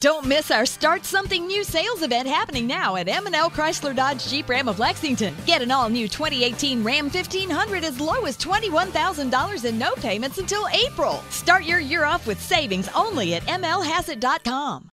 Don't miss our Start Something New sales event happening now at M&L Chrysler Dodge Jeep Ram of Lexington. Get an all-new 2018 Ram 1500 as low as $21,000 in no payments until April. Start your year off with savings only at mlhassett.com.